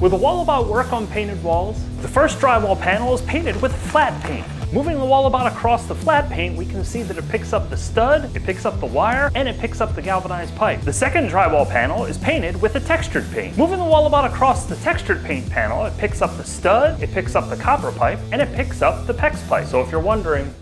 With a Walabot work on painted walls? The first drywall panel is painted with flat paint. Moving the Walabot across the flat paint, we can see that it picks up the stud, it picks up the wire, and it picks up the galvanized pipe. The second drywall panel is painted with a textured paint. Moving the Walabot across the textured paint panel, it picks up the stud, it picks up the copper pipe, and it picks up the PEX pipe. So if you're wondering,